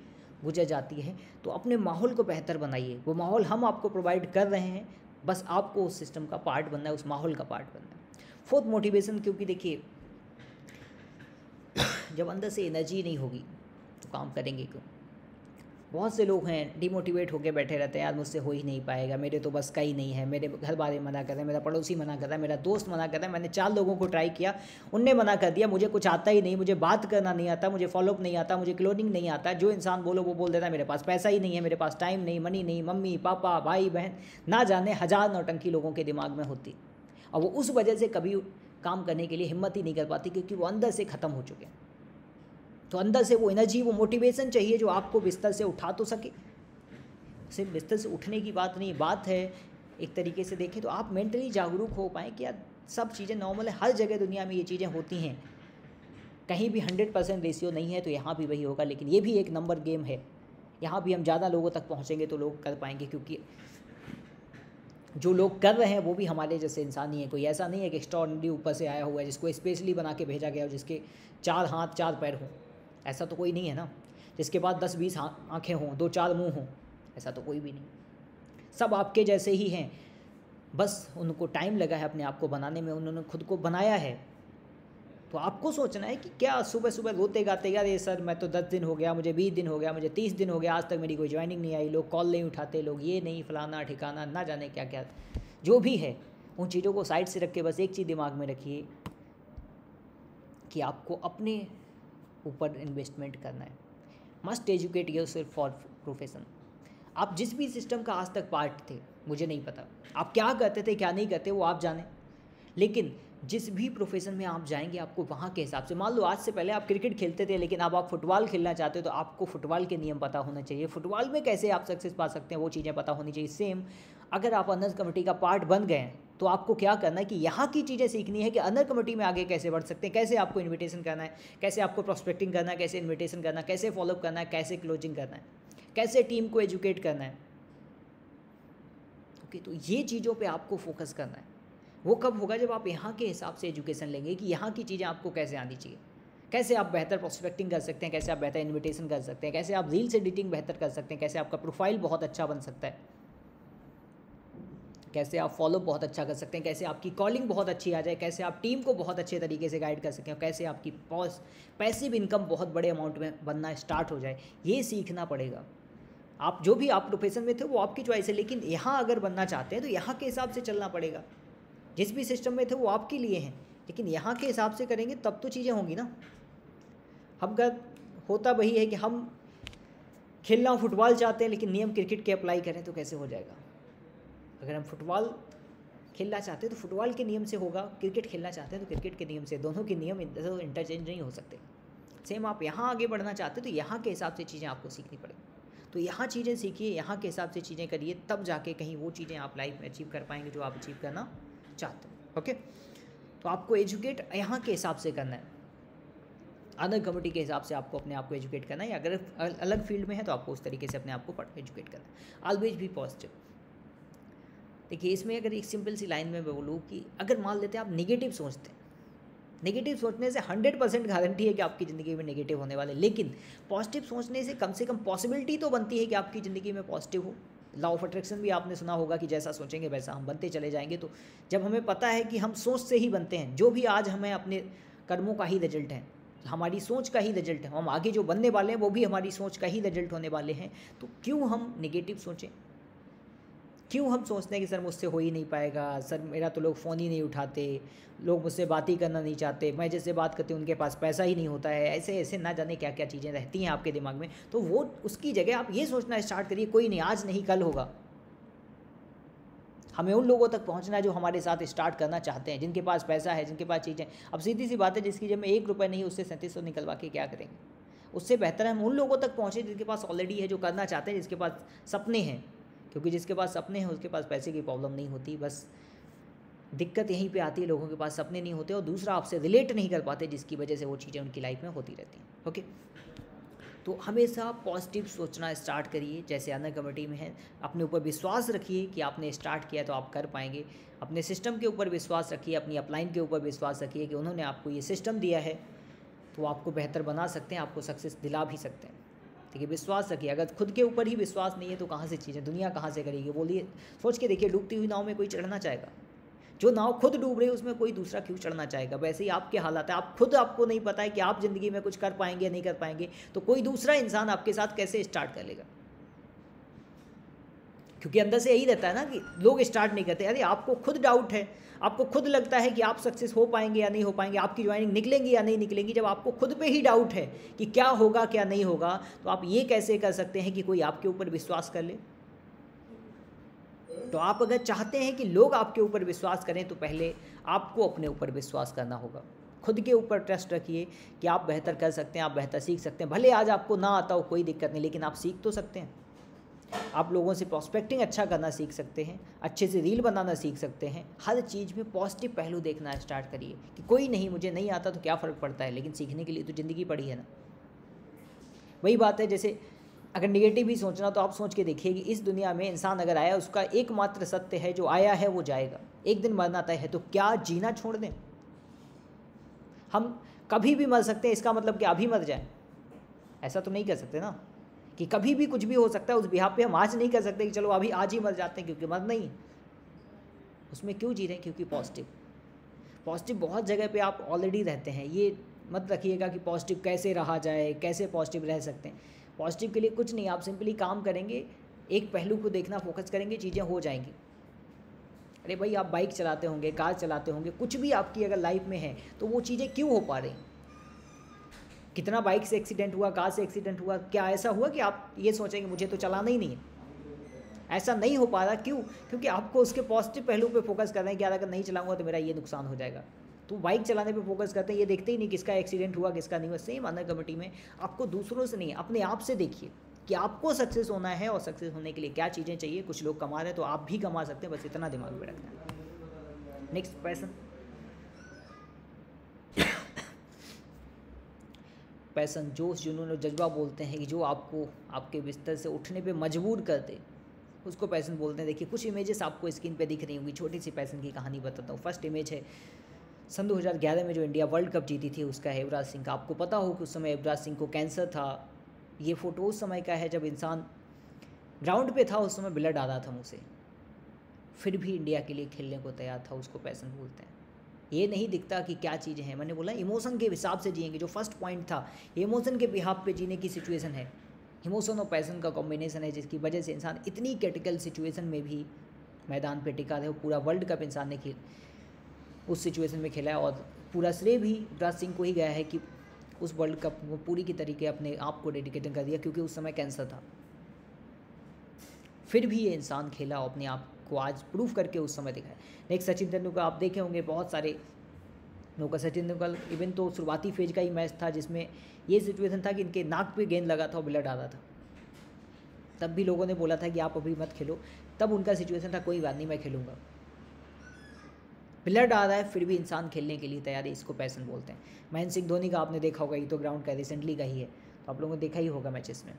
गुजर जाती है। तो अपने माहौल को बेहतर बनाइए। वो माहौल हम आपको प्रोवाइड कर रहे हैं, बस आपको उस सिस्टम का पार्ट बनना है, उस माहौल का पार्ट बनना है। फोर्थ मोटिवेशन क्योंकि देखिए, जब अंदर से एनर्जी नहीं होगी तो काम करेंगे क्यों? बहुत से लोग हैं डिमोटिवेट होकर बैठे रहते हैं, यार मुझसे हो ही नहीं पाएगा, मेरे तो बस का ही नहीं है, मेरे घर वाले मना कर रहे हैं, मेरा पड़ोसी मना कर रहा है, मेरा दोस्त मना कर रहा है, मैंने चार लोगों को ट्राई किया, उनने मना कर दिया, मुझे कुछ आता ही नहीं, मुझे बात करना नहीं आता, मुझे फॉलोअप नहीं आता, मुझे क्लोनिंग नहीं आता, जो इंसान बोलो वो बोल देता है, मेरे पास पैसा ही नहीं है, मेरे पास टाइम नहीं मनी नहीं, मम्मी, पापा, भाई, बहन, ना जाने हज़ार नौटंकी लोगों के दिमाग में होती। और वो उस वजह से कभी काम करने के लिए हिम्मत ही नहीं कर पाती, क्योंकि वो अंदर से ख़त्म हो चुके हैं। तो अंदर से वो एनर्जी वो मोटिवेशन चाहिए जो आपको बिस्तर से उठा तो सके। सिर्फ़ बिस्तर से उठने की बात नहीं, बात है एक तरीके से देखें तो आप मेंटली जागरूक हो पाएँ कि यार सब चीज़ें नॉर्मल है, हर जगह दुनिया में ये चीज़ें होती हैं। कहीं भी हंड्रेड परसेंट रेशियो नहीं है तो यहाँ भी वही होगा, लेकिन ये भी एक नंबर गेम है। यहाँ भी हम ज़्यादा लोगों तक पहुँचेंगे तो लोग कर पाएँगे, क्योंकि जो लोग कर रहे हैं वो भी हमारे जैसे इंसान ही है। कोई ऐसा नहीं है कि एक्स्ट्रा ऊपर से आया हुआ है, जिसको स्पेशली बना के भेजा गया हो, जिसके चार हाथ, चार पैर हों। ऐसा तो कोई नहीं है ना। जिसके पास दस बीस आँखें हों, दो चार मुँह हों, ऐसा तो कोई भी नहीं। सब आपके जैसे ही हैं। बस उनको टाइम लगा है अपने आप को बनाने में, उन्होंने खुद को बनाया है। तो आपको सोचना है कि क्या सुबह सुबह रोते गाते, यार ये सर मैं तो दस दिन हो गया, मुझे बीस दिन हो गया, मुझे तीस दिन हो गया, आज तक मेरी कोई ज्वाइनिंग नहीं आई, लोग कॉल नहीं उठाते, लोग ये नहीं, फलाना, ठिकाना, ना जाने क्या क्या जो भी है, उन चीज़ों को साइड से रख के बस एक चीज़ दिमाग में रखिए कि आपको अपने ऊपर इन्वेस्टमेंट करना है। Must educate yourself for profession आप जिस भी सिस्टम का आज तक पार्ट थे, मुझे नहीं पता। आप क्या करते थे, क्या नहीं करते, वो आप जाने। लेकिन जिस भी प्रोफेशन में आप जाएँगे, आपको वहाँ के हिसाब से, मान लो आज से पहले आप क्रिकेट खेलते थे, लेकिन अब आप फुटबॉल खेलना चाहते हो तो आपको फुटबॉल के नियम पता होना चाहिए। फुटबॉल में कैसे आप सक्सेस पा सकते हैं, वो चीज़ें पता होनी चाहिए। सेम अगर आप अनर्स कमेटी का पार्ट बन गए तो आपको क्या करना है कि यहाँ की चीज़ें सीखनी है कि अनर कमेटी में आगे कैसे बढ़ सकते हैं, कैसे आपको इन्विटेशन करना है, कैसे आपको प्रॉस्पेक्टिंग करना है, कैसे इन्विटेशन करना है, कैसे फॉलोअप करना है, कैसे क्लोजिंग करना है, कैसे टीम को एजुकेट करना है। ओके तो ये चीज़ों पर आपको फोकस करना है। वो कब होगा जब आप यहाँ के हिसाब से एजुकेशन लेंगे कि यहाँ की चीज़ें आपको कैसे आनी चाहिए। कैसे आप बेहतर प्रोस्पेक्टिंग कर सकते हैं, कैसे आप बेहतर इन्विटेशन कर सकते हैं, कैसे आप रील्स एडिटिंग बेहतर कर सकते हैं, कैसे आपका प्रोफ़ाइल बहुत अच्छा बन सकता है। कैसे आप फॉलो बहुत अच्छा कर सकते हैं, कैसे आपकी कॉलिंग बहुत अच्छी आ जाए, कैसे आप टीम को बहुत अच्छे तरीके से गाइड कर सकें और कैसे आपकी पॉस पैसिव इनकम बहुत बड़े अमाउंट में बनना स्टार्ट हो जाए, ये सीखना पड़ेगा। आप जो भी आप प्रोफेशन में थे वो आपकी चॉइस है, लेकिन यहाँ अगर बनना चाहते हैं तो यहाँ के हिसाब से चलना पड़ेगा। जिस भी सिस्टम में थे वो आपके लिए हैं, लेकिन यहाँ के हिसाब से करेंगे तब तो चीज़ें होंगी ना। हम अगर होता वही है कि हम खेलना फुटबॉल चाहते हैं, लेकिन नियम क्रिकेट के अप्लाई करें तो कैसे हो जाएगा? अगर हम फुटबॉल खेलना चाहते हैं तो फुटबॉल के नियम से होगा, क्रिकेट खेलना चाहते हैं तो क्रिकेट के नियम से, दोनों के नियम इंटरचेंज नहीं हो सकते। सेम आप यहाँ आगे बढ़ना चाहते हैं तो यहाँ के हिसाब से चीज़ें आपको सीखनी पड़ेगी। तो यहाँ चीज़ें सीखिए, यहाँ के हिसाब से चीज़ें करिए, तब जाके कहीं वो चीज़ें आप लाइफ में अचीव कर पाएँगे जो आप अचीव करना चाहते हो ओके तो आपको एजुकेट यहाँ के हिसाब से करना है। अदर कम्युनिटी के हिसाब से आपको अपने आप को एजुकेट करना है, या अगर अलग फ़ील्ड में है तो आपको उस तरीके से अपने आप को एजुकेट करना है। ऑलवेज भी पॉजिटिव देखिए, इसमें अगर एक सिंपल सी लाइन में बोलूँ कि अगर मान लेते हैं आप नेगेटिव सोचते हैं नेगेटिव सोचने से हंड्रेड परसेंट गारंटी है कि आपकी ज़िंदगी में नेगेटिव होने वाले लेकिन पॉजिटिव सोचने से कम से कम पॉसिबिलिटी तो बनती है कि आपकी ज़िंदगी में पॉजिटिव हो। लॉ ऑफ़ अट्रैक्शन भी आपने सुना होगा कि जैसा सोचेंगे वैसा हम बनते चले जाएँगे। तो जब हमें पता है कि हम सोच से ही बनते हैं, जो भी आज हमें अपने कर्मों का ही रिज़ल्ट है, हमारी सोच का ही रिज़ल्ट है, हम आगे जो बनने वाले हैं, वो भी हमारी सोच का ही रिज़ल्ट होने वाले हैं तो क्यों हम निगेटिव सोचें? क्यों हम सोचते हैं कि सर मुझसे हो ही नहीं पाएगा? सर, मेरा तो लोग फ़ोन ही नहीं उठाते। लोग मुझसे बात ही करना नहीं चाहते। मैं जैसे बात करती हूँ, उनके पास पैसा ही नहीं होता है। ऐसे ऐसे ना जाने क्या क्या चीज़ें रहती हैं आपके दिमाग में? तो वो, उसकी जगह आप ये सोचना स्टार्ट करिए, कोई नहीं, आज नहीं, कल होगा। हमें उन लोगों तक पहुँचना है जो हमारे साथ स्टार्ट करना चाहते हैं, जिनके पास पैसा है, जिनके पास चीज़ें अब सीधी सी बात है, जिसकी जब में एक रुपये नहीं, उससे सैंतीस सौ निकलवा के क्या करेंगे? उससे बेहतर है हम उन लोगों तक पहुँचे जिनके पास ऑलरेडी है, जो करना चाहते हैं, जिसके पास सपने हैं। क्योंकि जिसके पास सपने हैं, उसके पास पैसे की प्रॉब्लम नहीं होती, बस दिक्कत यहीं पे आती है, लोगों के पास सपने नहीं होते और दूसरा आपसे रिलेट नहीं कर पाते, जिसकी वजह से वो चीज़ें उनकी लाइफ में होती रहती हैं। ओके तो हमेशा पॉजिटिव सोचना स्टार्ट करिए, जैसे अनर कमेटी में है, अपने ऊपर विश्वास रखिए कि आपने स्टार्ट किया तो आप कर पाएँगे। अपने सिस्टम के ऊपर विश्वास रखिए, अपनी अपलाइन के ऊपर विश्वास रखिए कि उन्होंने आपको ये सिस्टम दिया है तो आपको बेहतर बना सकते हैं, आपको सक्सेस दिला भी सकते हैं। है विश्वास रखिए। अगर खुद के ऊपर ही विश्वास नहीं है तो कहाँ से चीज़ें, दुनिया कहाँ से करेगी? बोलिए सोच के देखिए, डूबती हुई नाव में कोई चढ़ना चाहेगा। जो नाव खुद डूब रही है, उसमें कोई दूसरा क्यों चढ़ना चाहेगा? वैसे ही आपके हालात है। आप खुद आपको नहीं पता है कि आप ज़िंदगी में कुछ कर पाएँगे नहीं कर पाएँगे तो कोई दूसरा इंसान आपके साथ कैसे स्टार्ट कर लेगा? क्योंकि अंदर से यही रहता है ना कि लोग स्टार्ट नहीं करते। अरे, आपको खुद डाउट है आपको खुद लगता है कि आप सक्सेस हो पाएँगे या नहीं हो पाएँगे, आपकी ज्वाइनिंग निकलेंगी या नहीं निकलेंगी, जब आपको खुद पे ही डाउट है कि क्या होगा, क्या नहीं होगा तो आप ये कैसे कर सकते हैं कि कोई आपके ऊपर विश्वास कर ले? तो आप अगर चाहते हैं कि लोग आपके ऊपर विश्वास करें तो पहले आपको अपने ऊपर विश्वास करना होगा। खुद के ऊपर ट्रस्ट रखिए कि आप बेहतर कर सकते हैं, आप बेहतर सीख सकते हैं। भले आज आपको ना आता हो, कोई दिक्कत नहीं, लेकिन आप सीख तो सकते हैं। आप लोगों से प्रॉस्पेक्टिंग अच्छा करना सीख सकते हैं, अच्छे से रील बनाना सीख सकते हैं, हर चीज़ में पॉजिटिव पहलू देखना स्टार्ट करिए कि कोई नहीं, मुझे नहीं आता तो क्या फ़र्क पड़ता है, लेकिन सीखने के लिए तो ज़िंदगी पड़ी है ना। वही बात है, जैसे अगर निगेटिव ही सोचना तो आप सोच के देखिए कि इस दुनिया में इंसान अगर आया, उसका एकमात्र सत्य है, जो आया है, वो जाएगा। एक दिन मरना तय है तो क्या जीना छोड़ दें? हम कभी भी मर सकते हैं, इसका मतलब कि अभी मर जाए। ऐसा तो नहीं कर सकते ना। कि कभी भी कुछ भी हो सकता है, उस बिहार पे हम आज नहीं कर सकते कि चलो अभी आज ही मर जाते हैं क्योंकि मर नहीं। उसमें क्यों जी रहे हैं? क्योंकि पॉजिटिव पॉजिटिव बहुत जगह पे आप ऑलरेडी रहते हैं। ये मत रखिएगा कि पॉजिटिव कैसे रहा जाए, कैसे पॉजिटिव रह सकते हैं। पॉजिटिव के लिए कुछ नहीं, आप सिंपली काम करेंगे, एक पहलू को देखना फोकस करेंगे, चीज़ें हो जाएँगी। अरे भाई, आप बाइक चलाते होंगे कार चलाते होंगे, कुछ भी आपकी अगर लाइफ में है तो वो चीज़ें क्यों हो पा रही? कितना बाइक से एक्सीडेंट हुआ कार से एक्सीडेंट हुआ, क्या ऐसा हुआ कि आप ये सोचेंगे मुझे तो चलाना ही नहीं है? ऐसा नहीं हो पा रहा, क्यों? क्योंकि आपको उसके पॉजिटिव पहलू पे फोकस कर रहे हैं कि यार अगर नहीं चलाऊँगा तो मेरा ये नुकसान हो जाएगा। तो बाइक चलाने पे फोकस करते हैं, ये देखते ही नहीं किसका एक्सीडेंट हुआ, किसका नहीं हुआ। सेम अनर कमेटी में आपको दूसरों से नहीं, अपने आप से देखिए कि आपको सक्सेस होना है और सक्सेस होने के लिए क्या चीज़ें चाहिए। कुछ लोग कमा रहे हैं तो आप भी कमा सकते हैं, बस इतना दिमाग में रखना है। नेक्स्ट पैसन पैसन जोश जुनून जज्बा बोलते हैं कि जो आपको, आपके बिस्तर से उठने पे मजबूर कर दे, उसको पैसन बोलते हैं। देखिए, कुछ इमेजेस आपको स्क्रीन पे दिख रही होंगी छोटी सी पैसन की कहानी बताता हूँ। फ़र्स्ट इमेज है, सन 2011 में जो इंडिया वर्ल्ड कप जीती थी, उसका है युवराज सिंह का। आपको पता हो कि उस समय युवराज सिंह को कैंसर था। ये फ़ोटो उस समय का है जब इंसान ग्राउंड पे था, उस समय ब्लड आ रहा था मुझसे फिर भी इंडिया के लिए खेलने को तैयार था, उसको पैसन बोलते हैं। ये नहीं दिखता कि क्या चीज़ें हैं। मैंने बोला इमोशन के हिसाब से जिएँगे। जो फ़र्स्ट पॉइंट था इमोशन के बिहाब पे जीने की सिचुएशन है। इमोशन और पैसन का कॉम्बिनेशन है, जिसकी वजह से इंसान इतनी क्रिटिकल सिचुएशन में भी मैदान पे टिका रहे पूरा वर्ल्ड कप इंसान ने खेल, उस सिचुएशन में खेला है और पूरा श्रेय भी युवराज सिंह को ही गया है कि उस वर्ल्ड कप को पूरी की तरीके अपने आप को डेडिकेट कर दिया, क्योंकि उस समय कैंसर था। फिर भी ये इंसान खेला और अपने आप को आज प्रूव करके उस समय दिखाया। नेक्स्ट सचिन तेंदुलकर, आप देखे होंगे बहुत सारे लोगों। का सचिन तेंदुलकर इवन तो शुरुआती फ़ेज़ का ही मैच था, जिसमें ये सिचुएशन था कि इनके नाक पे गेंद लगा था और ब्लड आ रहा था। तब भी लोगों ने बोला था कि आप अभी मत खेलो। तब उनका सिचुएशन था, कोई बात नहीं, मैं खेलूँगा। ब्लड आ रहा है, फिर भी इंसान खेलने के लिए तैयार है, इसको पैसन बोलते हैं। महेंद्र सिंह धोनी का आपने देखा होगा, ये तो ग्राउंड का रिसेंटली का ही है। तो आप लोगों ने देखा ही होगा मैचेस में।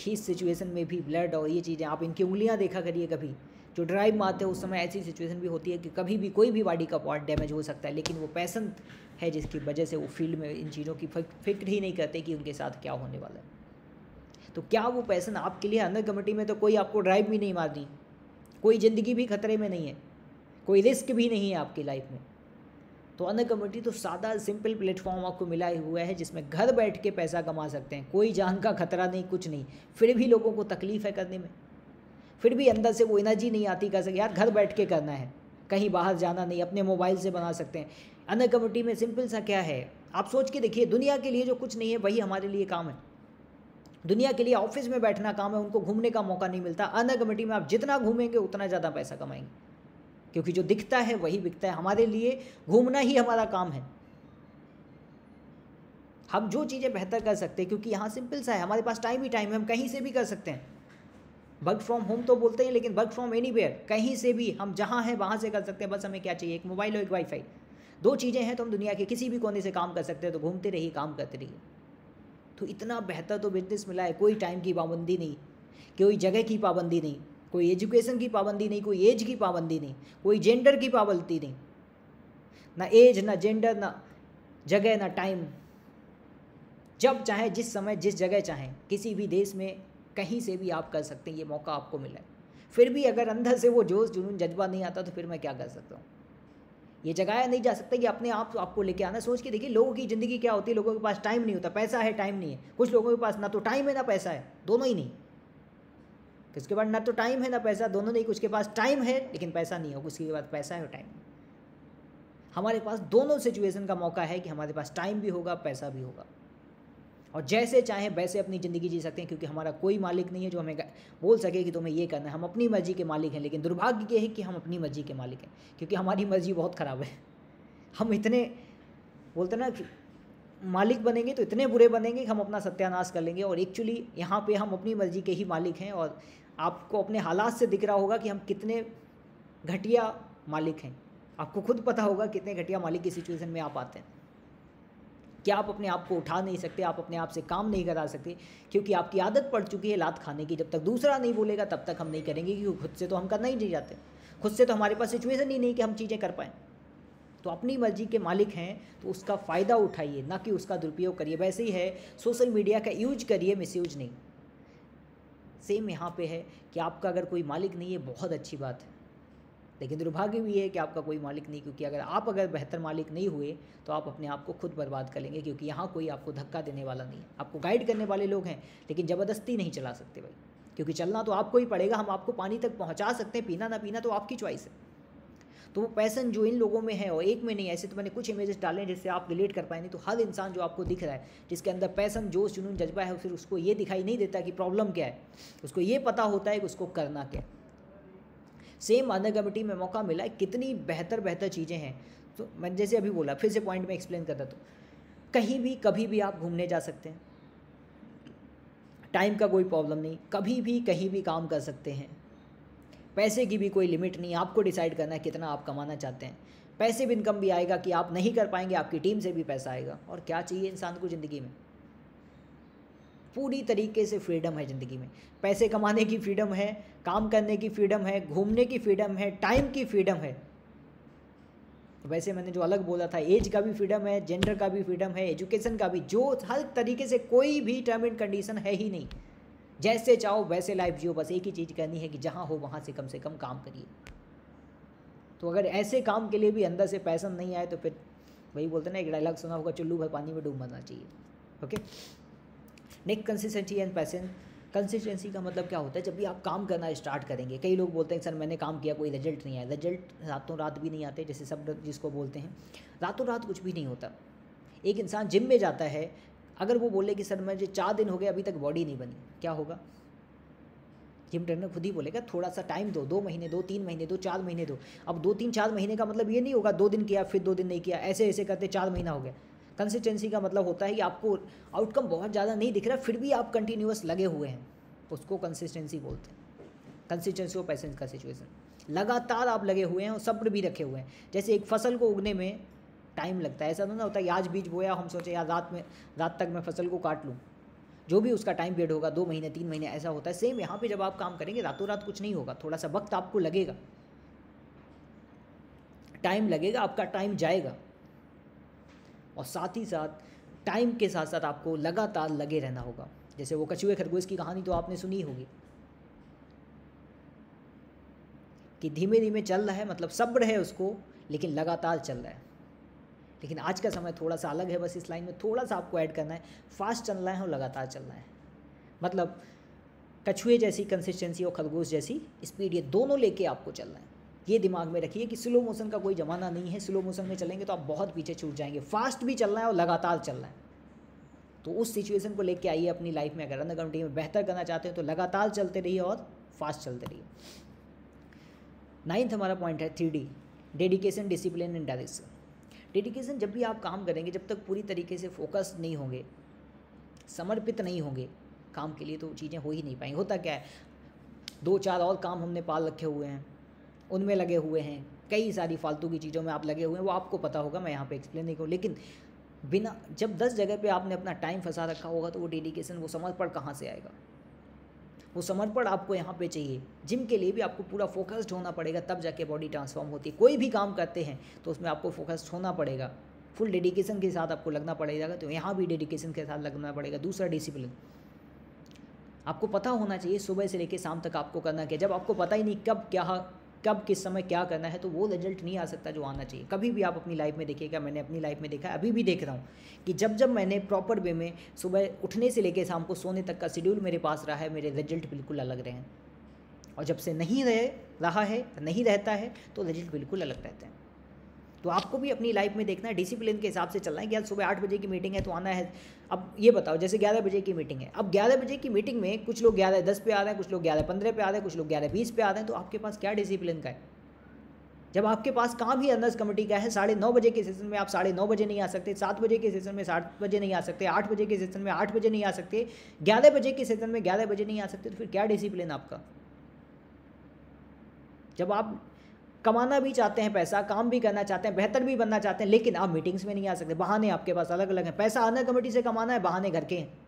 खींच सिचुएशन में भी ब्लड और ये चीज़ें, आप इनकी उंगलियाँ देखा करिए कभी। जो ड्राइव मारते हैं, उस समय ऐसी सिचुएशन भी होती है कि कभी भी कोई भी बॉडी का पार्ट डैमेज हो सकता है, लेकिन वो पैसन है जिसकी वजह से वो फ़ील्ड में इन चीज़ों की फ़िक्र ही नहीं करते कि उनके साथ क्या होने वाला है। तो क्या वो पैसन आपके लिए अंदर कमेटी में तो कोई आपको ड्राइव भी नहीं मारनी कोई ज़िंदगी भी खतरे में नहीं है। कोई रिस्क भी नहीं है आपकी लाइफ में। तो अन कम्युनिटी तो सादा सिंपल प्लेटफॉर्म आपको मिला हुआ है जिसमें घर बैठ के पैसा कमा सकते हैं। कोई जान का खतरा नहीं, कुछ नहीं। फिर भी लोगों को तकलीफ़ है करने में। फिर भी अंदर से वो एनर्जी नहीं आती कर सके यार, घर बैठ के करना है। कहीं बाहर जाना नहीं, अपने मोबाइल से बना सकते हैं। अन कम्युनिटी में सिंपल सा क्या है? आप सोच के देखिए, दुनिया के लिए जो कुछ नहीं है, वही हमारे लिए काम है। दुनिया के लिए ऑफ़िस में बैठना काम है, उनको घूमने का मौका नहीं मिलता। अन कमेटी में आप जितना घूमेंगे, उतना ज़्यादा पैसा कमाएँगे। क्योंकि जो दिखता है वही बिकता है। हमारे लिए घूमना ही हमारा काम है। हम जो चीज़ें बेहतर कर सकते हैं, क्योंकि यहाँ सिंपल सा है। हमारे पास टाइम ही टाइम है, हम कहीं से भी कर सकते हैं। वर्क फ्रॉम होम तो बोलते हैं लेकिन वर्क फ्रॉम एनी कहीं से भी हम जहाँ हैं, वहाँ से कर सकते हैं। बस हमें क्या चाहिए? एक मोबाइल और एक वाईफाई दो चीज़ें हैं तो हम दुनिया के किसी भी कोने से काम कर सकते हैं तो घूमते रहिए, काम करते रहिए। तो इतना बेहतर तो बिज़नेस मिला है, कोई टाइम की पाबंदी नहीं, कोई जगह की पाबंदी नहीं। कोई एजुकेशन की पाबंदी नहीं, कोई एज की पाबंदी नहीं, कोई जेंडर की पाबंदी नहीं। ना एज ना जेंडर ना जगह, ना टाइम जब चाहे, जिस समय, जिस जगह चाहें, किसी भी देश में कहीं से भी आप कर सकते हैं, ये मौका आपको मिला है। फिर भी अगर अंदर से वो जोश, जुनून, जज्बा नहीं आता तो फिर मैं क्या कर सकता हूँ? ये जगाया नहीं जा सकता कि अपने आप आपको लेके आना। सोच के देखिए, लोगों की ज़िंदगी क्या होती है? लोगों के पास टाइम नहीं होता, पैसा है टाइम नहीं है। कुछ लोगों के पास ना तो टाइम है, ना पैसा है, दोनों ही नहीं। उसके बाद ना तो टाइम है, ना पैसा, दोनों नहीं कुछ के पास टाइम है, लेकिन पैसा नहीं हो उसके बाद पैसा है और टाइम हमारे पास दोनों सिचुएशन का मौका है कि हमारे पास टाइम भी होगा, पैसा भी होगा। और जैसे चाहें, वैसे अपनी ज़िंदगी जी सकते हैं, क्योंकि हमारा कोई मालिक नहीं है जो हमें बोल सके कि तुम्हें ये करना है। हम अपनी मर्ज़ी के मालिक हैं, लेकिन दुर्भाग्य ये है कि हम अपनी मर्ज़ी के मालिक हैं, क्योंकि हमारी मर्ज़ी बहुत ख़राब है। हम इतने, बोलते ना मालिक बनेंगे तो इतने बुरे बनेंगे कि हम अपना सत्यानाश कर लेंगे, और एक्चुअली यहाँ पे हम अपनी मर्ज़ी के ही मालिक हैं, और आपको अपने हालात से दिख रहा होगा कि हम कितने घटिया मालिक हैं। आपको खुद पता होगा कितने घटिया मालिक की सिचुएशन में आप आते हैं। क्या आप अपने आप को उठा नहीं सकते, आप अपने आप से काम नहीं करा सकते, क्योंकि आपकी आदत पड़ चुकी है लात खाने की। जब तक दूसरा नहीं बोलेगा, तब तक हम नहीं करेंगे, क्योंकि खुद से तो हम करना ही नहीं जाते खुद से तो हमारे पास सिचुएशन ही नहीं कि हम चीज़ें कर पाएँ। तो अपनी मर्ज़ी के मालिक हैं तो उसका फ़ायदा उठाइए, ना कि उसका दुरुपयोग करिए। वैसे ही है सोशल मीडिया का यूज़ करिए मिस नहीं। सेम यहाँ पे है कि आपका अगर कोई मालिक नहीं है, बहुत अच्छी बात है। लेकिन दुर्भाग्य भी है कि आपका कोई मालिक नहीं, क्योंकि अगर आप अगर बेहतर मालिक नहीं हुए तो आप अपने आप को खुद बर्बाद कर लेंगे क्योंकि यहाँ कोई आपको धक्का देने वाला नहीं है। आपको गाइड करने वाले लोग हैं, लेकिन ज़बरदस्ती नहीं चला सकते भाई। क्योंकि चलना तो आपको ही पड़ेगा, हम आपको पानी तक पहुँचा सकते हैं, पीना ना पीना तो आपकी चॉइस है। तो वो पैसन जो इन लोगों में है और एक में नहीं, ऐसे तो मैंने कुछ इमेजेस डाले हैं जिससे आप रिलेट कर पाएँगे तो हर इंसान जो आपको दिख रहा है, जिसके अंदर पैसन जोश जुनून जज्बा है फिर उसको ये दिखाई नहीं देता कि प्रॉब्लम क्या है। उसको ये पता होता है कि उसको करना क्या सेम अदर कमिटी में मौका मिला, कितनी बेहतर बेहतर चीज़ें हैं। तो मैं जैसे अभी बोला, फिर से पॉइंट में एक्सप्लेन करता तो कहीं भी, कभी भी आप घूमने जा सकते हैं। टाइम का कोई प्रॉब्लम नहीं, कभी भी, कहीं भी काम कर सकते हैं। पैसे की भी कोई लिमिट नहीं, आपको डिसाइड करना है कितना आप कमाना चाहते हैं। पैसे भी इनकम भी आएगा कि आप नहीं कर पाएँगे, आपकी टीम से भी पैसा आएगा। और क्या चाहिए इंसान को ज़िंदगी में? पूरी तरीके से फ्रीडम है ज़िंदगी में। पैसे कमाने की फ्रीडम है, काम करने की फ्रीडम है, घूमने की फ्रीडम है टाइम की फ्रीडम है। वैसे मैंने जो अलग बोला था एज का भी फ्रीडम है जेंडर का भी फ्रीडम है एजुकेशन का भी, जो हर तरीके से कोई भी टर्म एंड कंडीशन है ही नहीं। जैसे चाहो वैसे लाइफ जियो, बस एक ही चीज़ करनी है कि जहाँ हो वहाँ से कम से कम काम करिए। तो अगर ऐसे काम के लिए भी अंदर से पैसन नहीं आए तो फिर वही बोलते ना, एक डायलॉग सुना होगा, चुल्लू भाई पानी में डूब मरना चाहिए। Okay next consistency and passion consistency का मतलब क्या होता है? जब भी आप काम करना स्टार्ट करेंगे, कई लोग बोलते हैं, सर, मैंने काम किया, कोई रिज़ल्ट नहीं आया। रिज़ल्ट रातों रात भी नहीं आते, जैसे सब जिसको बोलते हैं। रातों रात कुछ भी नहीं होता। एक इंसान जिम में जाता है अगर वो बोले कि सर मुझे चार दिन हो गए, अभी तक बॉडी नहीं बनी, क्या होगा? जिम ट्रेनर खुद ही बोलेगा, थोड़ा सा टाइम दो दो महीने दो, तीन महीने दो, चार महीने दो। अब दो, तीन, चार महीने का मतलब ये नहीं होगा, दो दिन किया, फिर दो दिन नहीं किया, ऐसे ऐसे करते चार महीना हो गया। कंसिस्टेंसी का मतलब होता है कि आपको आउटकम बहुत ज़्यादा नहीं दिख रहा, फिर भी आप कंटिन्यूस लगे हुए हैं। उसको कंसिस्टेंसी बोलते हैं। कंसिस्टेंसी और पैसेंस का सिचुएशन लगातार आप लगे हुए हैं और सब्र भी रखे हुए हैं। जैसे एक फ़सल को उगने में टाइम लगता है। ऐसा तो ना होता है, आज बीज बोया, हम सोचे, यार, रात में, रात तक मैं फ़सल को काट लूँ। जो भी उसका टाइम पीरियड होगा, दो महीने, तीन महीने, ऐसा होता है। सेम यहाँ पे जब आप काम करेंगे, रातों रात कुछ नहीं होगा। थोड़ा सा वक्त आपको लगेगा। टाइम लगेगा, आपका टाइम जाएगा। और साथ ही साथ टाइम के साथ साथ आपको लगातार लगे रहना होगा। जैसे वो कछुए खरगोश की कहानी तो आपने सुनी होगी। कि धीमे धीमे चल रहा है मतलब सब्र है उसको, लेकिन लगातार चल रहा है। लेकिन आज का समय थोड़ा सा अलग है, बस इस लाइन में थोड़ा सा आपको ऐड करना है। फास्ट चल रहा है और लगातार चल रहा है। मतलब कछुए जैसी कंसिस्टेंसी और खरगोश जैसी स्पीड ये दोनों लेके आपको चलना है। ये दिमाग में रखिए कि स्लो मोशन का कोई ज़माना नहीं है। स्लो मोशन में चलेंगे तो आप बहुत पीछे छूट जाएँगे। फास्ट भी चलना है और लगातार चलना है। तो उस सिचुएशन को लेके आइए अपनी लाइफ में। अगर रन कम्युनिटी में बेहतर करना चाहते हैं तो लगातार चलते रहिए और फास्ट चलते रहिए। नाइन्थ हमारा पॉइंट है three D dedication discipline and direction dedication जब भी आप काम करेंगे, जब तक पूरी तरीके से फोकस नहीं होंगे, समर्पित नहीं होंगे, काम के लिए तो चीज़ें हो ही नहीं पाएँगी। होता क्या है? दो चार और काम हमने पाल रखे हुए हैं, उनमें लगे हुए हैं, कई सारी फालतू की चीज़ों में आप लगे हुए हैं, वो आपको पता होगा, मैं यहाँ पे एक्सप्लेन नहीं करूँ। लेकिन बिना, जब दस जगह पे आपने अपना टाइम फंसा रखा होगा तो वो डेडिकेशन वो समर्पण कहाँ से आएगा? वो समर्पण आपको यहाँ पे चाहिए। जिम के लिए भी आपको पूरा फोकस्ड होना पड़ेगा, तब जाके बॉडी ट्रांसफॉर्म होती है। कोई भी काम करते हैं तो उसमें आपको फोकस्ड होना पड़ेगा। फुल डेडिकेशन के साथ आपको लगना पड़ेगा तो यहाँ भी डेडिकेशन के साथ लगना पड़ेगा। दूसरा डिसिप्लिन आपको पता होना चाहिए, सुबह से लेकर शाम तक आपको करना क्या जब आपको पता ही नहीं कब, क्या कब, किस समय क्या करना है तो वो रिज़ल्ट नहीं आ सकता जो आना चाहिए। कभी भी आप अपनी लाइफ में देखिएगा, मैंने अपनी लाइफ में देखा अभी भी देख रहा हूँ कि जब जब मैंने प्रॉपर वे में सुबह उठने से लेकर शाम को सोने तक का शेड्यूल मेरे पास रहा है, मेरे रिज़ल्ट बिल्कुल अलग रहे हैं। और जब से नहीं रहे, रहा है, नहीं रहता है तो रिज़ल्ट बिल्कुल अलग रहते हैं। तो आपको भी अपनी लाइफ में देखना है डिसिप्लिन के हिसाब से चलना है कि आज सुबह आठ बजे की मीटिंग है तो आना है। अब ये बताओ, जैसे ग्यारह बजे की मीटिंग है, अब ग्यारह बजे की मीटिंग में कुछ लोग ग्यारह, दस पे आ रहे हैं, कुछ लोग ग्यारह, पंद्रह पे आ रहे हैं, कुछ लोग ग्यारह, बीस पे आ रहे हैं तो आपके पास क्या डिसिप्लिन का है? जब आपके पास काम ही अनर्स कमेटी का है, साढ़े नौ बजे के सेशन में आप साढ़े नौ बजे नहीं आ सकते, सात बजे के सेशन में सात बजे नहीं आ सकते, आठ बजे के सेशन में आठ बजे नहीं आ सकते, ग्यारह बजे के सेशन में ग्यारह बजे नहीं आ सकते तो फिर क्या डिसिप्लिन आपका? जब आप कमाना भी चाहते हैं पैसा, काम भी करना चाहते हैं, बेहतर भी बनना चाहते हैं, लेकिन आप मीटिंग्स में नहीं आ सकते। बहाने आपके पास अलग अलग हैं। पैसा अनर कमेटी से कमाना है, बहाने घर के हैं।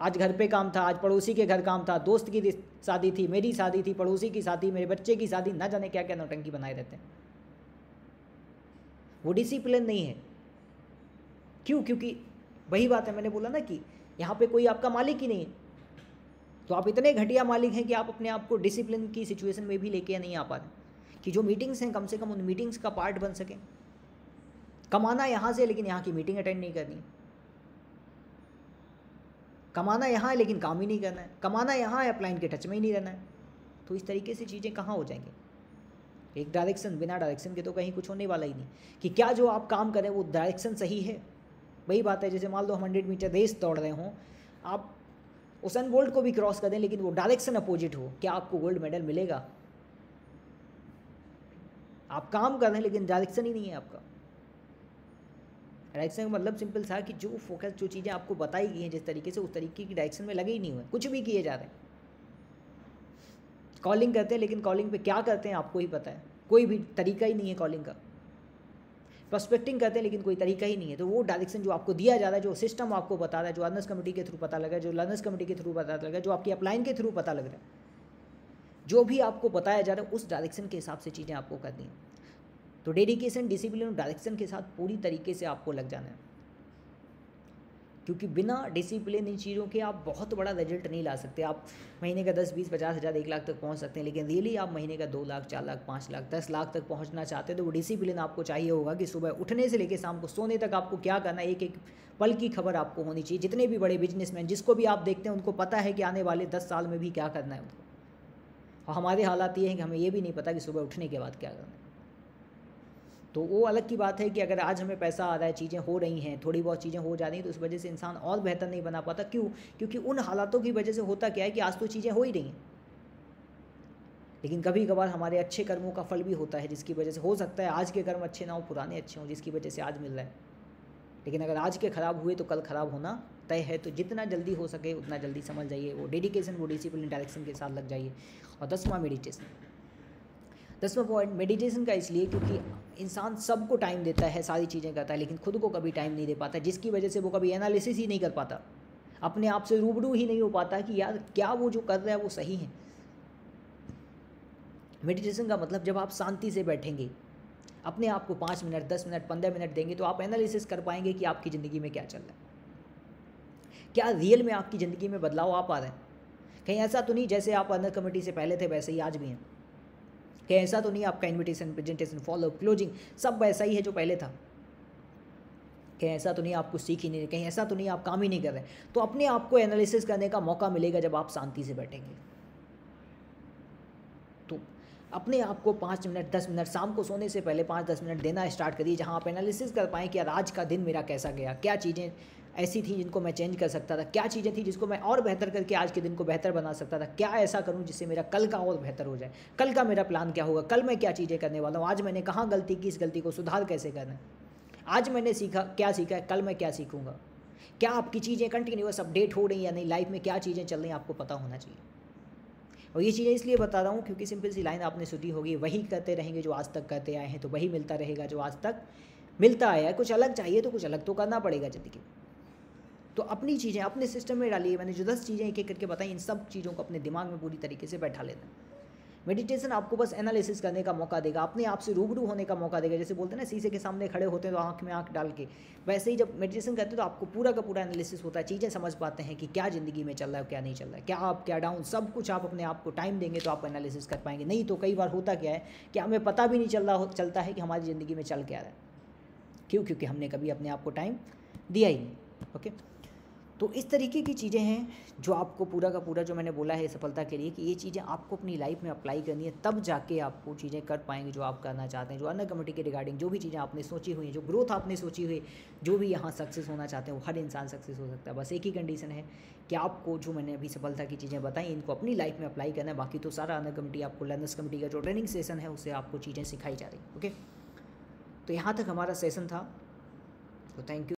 आज घर पे काम था, आज पड़ोसी के घर काम था, दोस्त की शादी थी, मेरी शादी थी, पड़ोसी की शादी, मेरे बच्चे की शादी, ना जाने क्या क्या नौटंकी बनाए रहते हैं। वो डिसिप्लिन नहीं है। क्यों? क्योंकि वही बात है, मैंने बोला ना कि यहाँ पे कोई आपका मालिक ही नहीं है। तो आप इतने घटिया मालिक हैं कि आप अपने आप को डिसिप्लिन की सिचुएशन में भी लेके नहीं आ पा रहे। कि जो मीटिंग्स हैं, कम से कम उन मीटिंग्स का पार्ट बन सकें। कमाना यहाँ से, लेकिन यहाँ की मीटिंग अटेंड नहीं करनी। कमाना यहाँ है, लेकिन काम ही नहीं करना है। कमाना यहाँ है अपलाइन के टच में ही नहीं रहना है। तो इस तरीके से चीज़ें कहाँ हो जाएँगी? एक डायरेक्शन बिना डायरेक्शन के तो कहीं कुछ होने वाला ही नहीं। कि क्या जो आप काम करें, वो डायरेक्शन सही है? वही बात है, जैसे मान लो हम हंड्रेड मीटर रेस दौड़ रहे हों, आप उसन बोल्ट को भी क्रॉस कर दें, लेकिन वो डायरेक्शन अपोजिट हो। क्या आपको गोल्ड मेडल मिलेगा? आप काम कर रहे हैं, लेकिन डायरेक्शन ही नहीं है आपका। डायरेक्शन का मतलब सिंपल था कि जो फोकस जो चीज़ें आपको बताई गई हैं, जिस तरीके से उस तरीके की डायरेक्शन में लगे ही नहीं हुए, कुछ भी किए जा रहे हैं। कॉलिंग करते हैं, लेकिन कॉलिंग पे क्या करते हैं, आपको ही पता है। कोई भी तरीका ही नहीं है कॉलिंग का। प्रोस्पेक्टिंग करते हैं, लेकिन कोई तरीका ही नहीं है। तो वो डायरेक्शन जो आपको दिया जा रहा है, जो सिस्टम आपको बता रहा है, जो अर्नर्स कमेटी के थ्रू पता लगा जो लर्नर्स कमेटी के थ्रू पता लगा जो आपकी अपलाइन के थ्रू पता लग रहा है। जो भी आपको बताया जा रहा है, उस डायरेक्शन के हिसाब से चीज़ें आपको करनी है। तो डेडिकेशन डिसिप्लिन और डायरेक्शन के साथ पूरी तरीके से आपको लग जाना है। क्योंकि बिना डिसिप्लिन इन चीज़ों के आप बहुत बड़ा रिज़ल्ट नहीं ला सकते। आप महीने का दस, बीस, पचास, हज़ार, एक लाख तक पहुँच सकते हैं, लेकिन रियली आप महीने का दो लाख, चार लाख, पाँच लाख, दस लाख तक पहुँचना चाहते हैं तो वो डिसिप्लिन आपको चाहिए होगा कि सुबह उठने से लेकर शाम को सोने तक आपको क्या करना एक एक पल की खबर आपको होनी चाहिए। जितने भी बड़े बिजनेसमैन जिसको भी आप देखते हैं, उनको पता है कि आने वाले दस साल में भी क्या करना है उनको। और हमारे हालात ये हैं कि हमें ये भी नहीं पता कि सुबह उठने के बाद क्या करना है। तो वो अलग की बात है कि अगर आज हमें पैसा आ रहा है, चीज़ें हो रही हैं, थोड़ी बहुत चीज़ें हो जा रही हैं तो उस वजह से इंसान और बेहतर नहीं बना पाता। क्यों? क्योंकि उन हालातों की वजह से होता क्या है कि आज तो चीज़ें हो ही रही हैं। लेकिन कभी कभार हमारे अच्छे कर्मों का फल भी होता है, जिसकी वजह से हो सकता है आज के कर्म अच्छे ना हो, पुराने अच्छे हों, जिसकी वजह से आज मिल रहा है। लेकिन अगर आज के ख़राब हुए तो कल ख़राब होना तय है तो जितना जल्दी हो सके उतना जल्दी समझ जाइए, वो डेडिकेशन वो डिसिप्लिन डायरेक्शन के साथ लग जाइए और दसवां मेडिटेशन दसवां पॉइंट मेडिटेशन का इसलिए क्योंकि इंसान सबको टाइम देता है, सारी चीज़ें करता है, लेकिन खुद को कभी टाइम नहीं दे पाता, जिसकी वजह से वो कभी एनालिसिस ही नहीं कर पाता। अपने आप से रूबरू ही नहीं हो पाता कि यार क्या वो जो कर रहा है वो सही है। मेडिटेशन का मतलब जब आप शांति से बैठेंगे, अपने आप को पाँच मिनट, दस मिनट, पंद्रह मिनट देंगे तो आप एनालिसिस कर पाएँगे कि आपकी ज़िंदगी में क्या चल रहा है। क्या रियल में आपकी ज़िंदगी में बदलाव आ पा रहे हैं? कहीं ऐसा तो नहीं, जैसे आप अनर कमेटी से पहले थे, वैसे ही आज भी हैं। कहीं ऐसा तो नहीं आपका इन्विटेशन प्रेजेंटेशन फॉलो क्लोजिंग सब वैसा ही है जो पहले था। कहीं ऐसा तो नहीं आप कुछ सीख ही नहीं कहीं ऐसा तो नहीं आप काम ही नहीं कर रहे तो अपने आप को एनालिसिस करने का मौका मिलेगा जब आप शांति से बैठेंगे। तो अपने आप को पाँच मिनट, दस मिनट, शाम को सोने से पहले पाँच, दस मिनट देना स्टार्ट करिए, जहाँ आप एनालिसिस कर पाएँ कि आज का दिन मेरा कैसा गया, क्या चीज़ें ऐसी थी जिनको मैं चेंज कर सकता था। क्या चीज़ें थी जिसको मैं और बेहतर करके आज के दिन को बेहतर बना सकता था? क्या ऐसा करूँ जिससे मेरा कल का और बेहतर हो जाए? कल का मेरा प्लान क्या होगा? कल मैं क्या चीज़ें करने वाला हूँ? आज मैंने कहाँ गलती की, इस गलती को सुधार कैसे करना है? आज मैंने सीखा, क्या सीखा है? कल मैं क्या सीखूँगा? क्या आपकी चीज़ें कंटिन्यूस अपडेट हो रही या नहीं? लाइफ में क्या चीज़ें चल रही हैं आपको पता होना चाहिए। और ये चीज़ें इसलिए बता रहा हूँ क्योंकि सिंपल सी लाइन आपने सुनी होगी। वही करते रहेंगे जो आज तक करते आए हैं तो वही मिलता रहेगा जो आज तक मिलता आया है। कुछ अलग चाहिए तो कुछ अलग तो करना पड़ेगा ज़िंदगी में। तो अपनी चीज़ें अपने सिस्टम में डालिए। मैंने जो दस चीज़ें एक एक करके बताई, इन सब चीज़ों को अपने दिमाग में पूरी तरीके से बैठा लेना। मेडिटेशन आपको बस एनालिसिस करने का मौका देगा, अपने आप से रूबरू होने का मौका देगा। जैसे बोलते हैं ना, शीशे के सामने खड़े होते हैं तो आँख में आँख डाल के। वैसे ही जब मेडिटेशन करते हैं तो आपको पूरा का पूरा एनालिसिस होता है, चीज़ें समझ पाते हैं कि क्या ज़िंदगी में चल रहा है, क्या नहीं चल रहा है, क्या आप क्या डाउन सब कुछ आप अपने आप को टाइम देंगे तो आप एनालिसिस कर पाएँगे। नहीं तो कई बार होता क्या है कि हमें पता भी नहीं चल रहा चलता है कि हमारी ज़िंदगी में चल क्या रहा है। क्यों? क्योंकि हमने कभी अपने आप को टाइम दिया ही नहीं ओके तो इस तरीके की चीज़ें हैं जो आपको पूरा का पूरा जो मैंने बोला है सफलता के लिए कि ये चीज़ें आपको अपनी लाइफ में अप्लाई करनी है, तब जाके आपको चीज़ें कर पाएँगे जो आप करना चाहते हैं, जो अन्य कमेटी के रिगार्डिंग जो भी चीज़ें आपने सोची हुई हैं, जो ग्रोथ आपने सोची हुई जो भी यहाँ सक्सेस होना चाहते हैं, वो हर इंसान सक्सेस हो सकता है। बस एक ही कंडीशन है कि आपको जो मैंने अभी सफलता की चीज़ें बताई, इनको अपनी लाइफ में अप्लाई करना है, बाकी तो सारा अन्य कमेटी आपको लर्नर्स कमेटी का जो ट्रेनिंग सेशन है, उससे आपको चीज़ें सिखाई जा रही ओके तो यहाँ तक हमारा सेशन था। तो थैंक यू